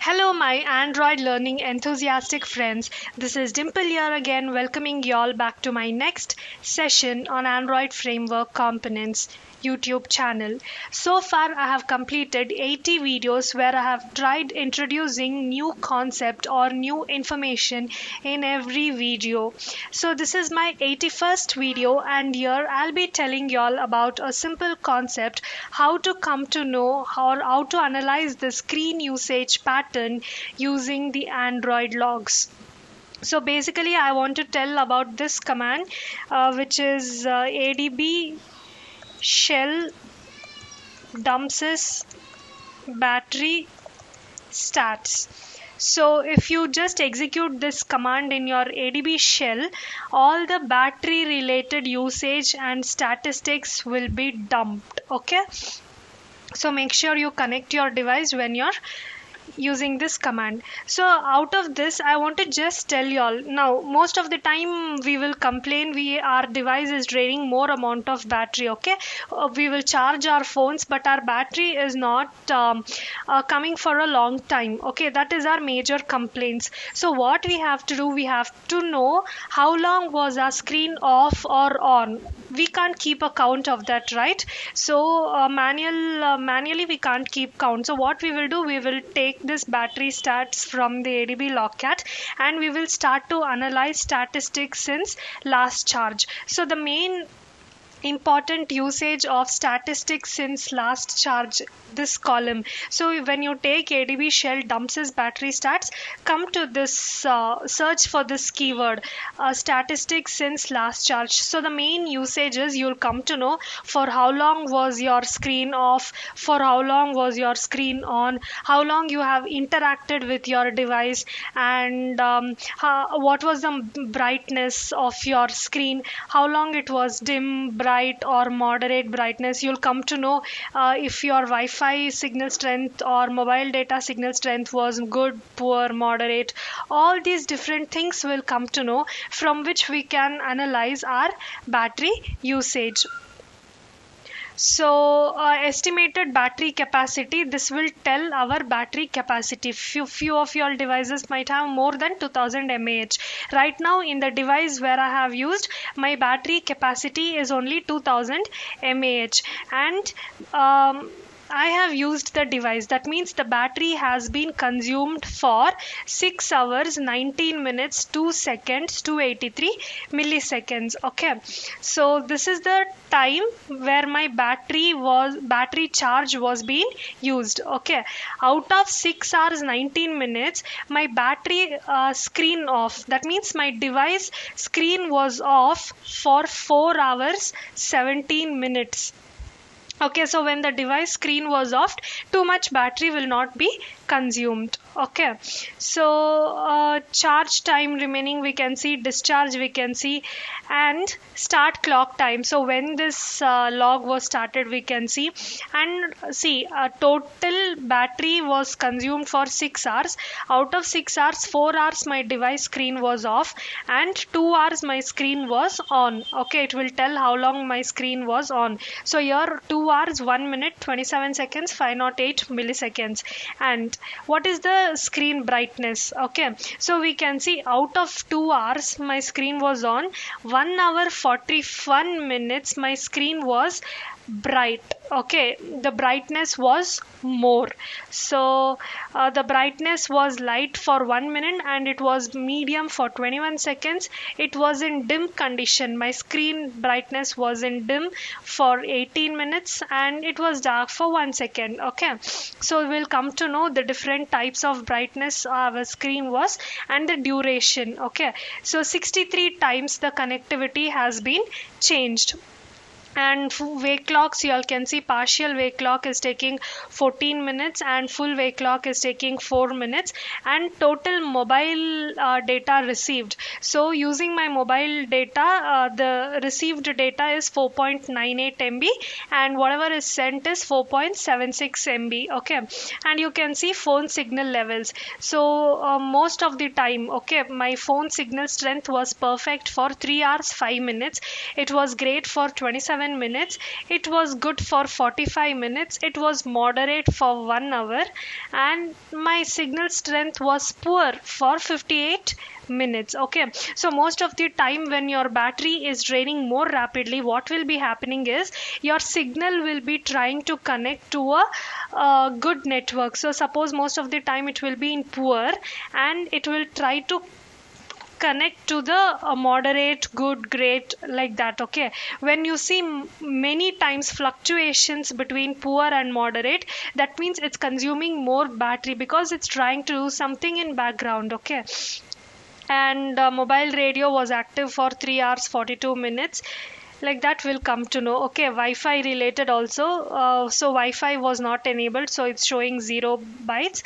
Hello, my Android learning enthusiastic friends. This is Dimple here again, welcoming y'all back to my next session on Android Framework Components YouTube channel. So far, I have completed 80 videos where I have tried introducing new concept or new information in every video. So this is my 81st video and here I'll be telling y'all about a simple concept how to come to know or how to analyze the screen usage pattern using the Android logs so basically i want to tell about this command uh, which is uh, adb shell dumpsys battery stats so if you just execute this command in your adb shell all the battery related usage and statistics will be dumped okay? So make sure you connect your device when you're using this command. So out of this i want to just tell y'all now most of the time we will complain we our device is draining more amount of battery okay? Uh, we will charge our phones but our battery is not um, uh, coming for a long time okay? That is our major complaints. So what we have to do we have to know how long was our screen off or on we can't keep a count of that right so uh, manual uh, manually we can't keep count so what we will do we will take this battery stats from the ADB logcat and we will start to analyze statistics since last charge. So the main important usage of statistics since last charge this column. So when you take adb shell dumpsys battery stats come to this uh, search for this keyword uh, statistics since last charge. So the main usages you'll come to know for how long was your screen off for how long was your screen on how long you have interacted with your device and um, how, what was the brightness of your screen how long it was dim bright bright or moderate brightness you'll come to know uh, if your wi-fi signal strength or mobile data signal strength was good poor moderate all these different things will come to know from which we can analyze our battery usage so uh, estimated battery capacity this will tell our battery capacity. Few few of your devices might have more than 2000 mAh. Right now in the device where i have used my battery capacity is only 2000 mAh. And um, I have used the device. That means the battery has been consumed for 6 hours, 19 minutes, 2 seconds, 283 milliseconds. Okay. So this is the time where my battery was battery charge was being used. Okay. Out of 6 hours, 19 minutes, my battery uh, screen off. That means my device screen was off for 4 hours, 17 minutes okay so when the device screen was off too much battery will not be consumed. Okay so uh, charge time remaining we can see discharge we can see and start clock time. So when this uh, log was started we can see. And see a total battery was consumed for 6 hours. Out of 6 hours 4 hours my device screen was off and 2 hours my screen was on. Okay it will tell how long my screen was on. So here 2 hours 1 minute 27 seconds 508 milliseconds. And what is the screen brightness? Okay so we can see out of 2 hours my screen was on. 1 hour 41 minutes my screen was bright. Okay the brightness was more. So uh, the brightness was light for 1 minute and it was medium for 21 seconds. It was in dim condition. My screen brightness was in dim for 18 minutes and it was dark for 1 second. Okay so we'll come to know the different types of brightness our screen was and the duration. Okay so 63 times the connectivity has been changed and wake locks you all can see partial wake lock is taking 14 minutes and full wake lock is taking 4 minutes. And total mobile uh, data received. So using my mobile data uh, the received data is 4.98 MB and whatever is sent is 4.76 MB okay? And you can see phone signal levels. So uh, most of the time okay my phone signal strength was perfect for 3 hours 5 minutes. It was great for 27 47 minutes. It was good for 45 minutes. It was moderate for 1 hour. And my signal strength was poor for 58 minutes. Okay. So most of the time when your battery is draining more rapidly what will be happening is your signal will be trying to connect to a good network. So suppose most of the time it will be in poor and it will try to connect to the uh, moderate good great like that okay? When you see many times fluctuations between poor and moderate that means it's consuming more battery because it's trying to do something in background okay? And uh, mobile radio was active for 3 hours 42 minutes like that will come to know. Okay wi-fi related also. Uh, so wi-fi was not enabled so it's showing zero bytes.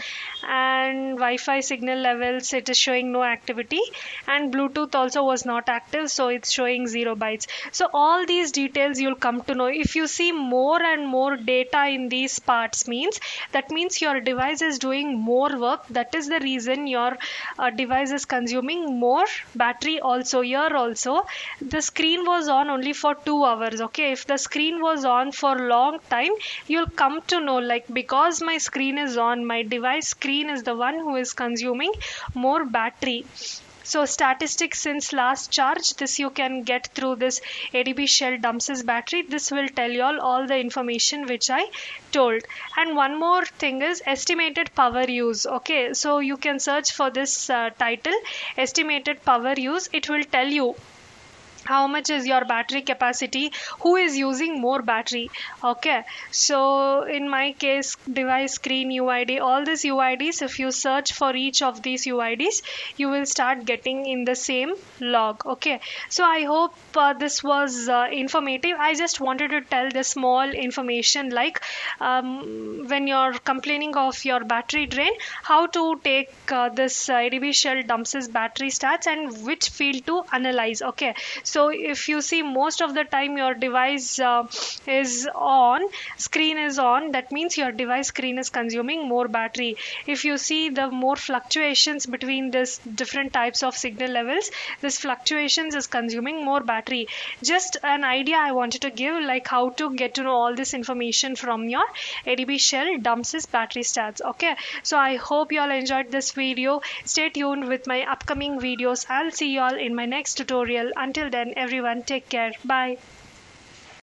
And wi-fi signal levels it is showing no activity. And bluetooth also was not active so it's showing zero bytes. So all these details you'll come to know. If you see more and more data in these parts means that means your device is doing more work. That is the reason your uh, device is consuming more battery also here also. The screen was on only for 2 hours okay? If the screen was on for long time you'll come to know like because my screen is on my device screen is the one who is consuming more battery. So statistics since last charge this you can get through this adb shell dumpsys battery. This will tell you all all the information which i told. And one more thing is estimated power use okay? So you can search for this uh, title estimated power use. It will tell you how much is your battery capacity? Who is using more battery? Okay. So in my case device screen uid all these uids if you search for each of these uids you will start getting in the same log. Okay. So i hope uh, this was uh, informative. I just wanted to tell the small information like um, when you're complaining of your battery drain how to take uh, this uh, adb shell dumpsys battery stats and which field to analyze. Okay. so if you see most of the time your device uh, is on screen is on that means your device screen is consuming more battery. If you see the more fluctuations between this different types of signal levels this fluctuations is consuming more battery. Just an idea i wanted to give like how to get to know all this information from your adb shell dumpsys battery stats okay? So i hope you all enjoyed this video. Stay tuned with my upcoming videos. I'll see you all in my next tutorial. Until then everyone take care. Bye